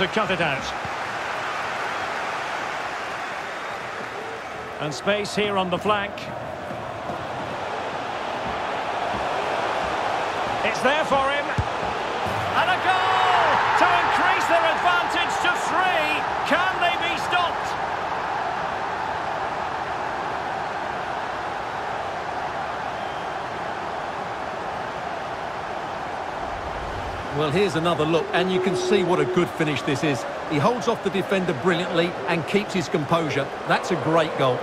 to cut it out. And space here on the flank. It's there for him. And a goal to increase their advantage to three. Can they be stopped? Well, here's another look, and you can see what a good finish this is. He holds off the defender brilliantly and keeps his composure. That's a great goal.